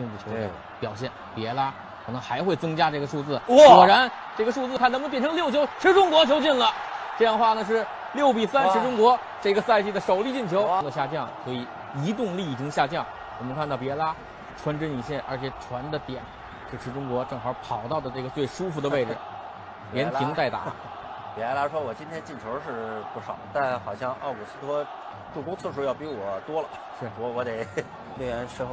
进球表现，别拉可能还会增加这个数字。果然，这个数字看能不能变成六球。吃中国球进了，这样的话呢是六比三，持中国这个赛季的首粒进球。下降，所以移动力已经下降。我们看到别拉穿针引线，而且传的点，是池中国正好跑到的这个最舒服的位置，连停带打。别拉说：“我今天进球是不少，但好像奥古斯托助攻次数要比我多了。是我我得队员身后。”